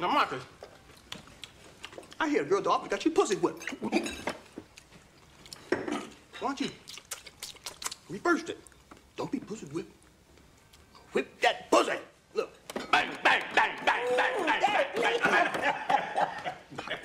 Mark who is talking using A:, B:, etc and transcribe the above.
A: Now, Marcus, I hear a girl dog got you pussy whipped. Why don't you reverse it? Don't be pussy whipped. Whip that.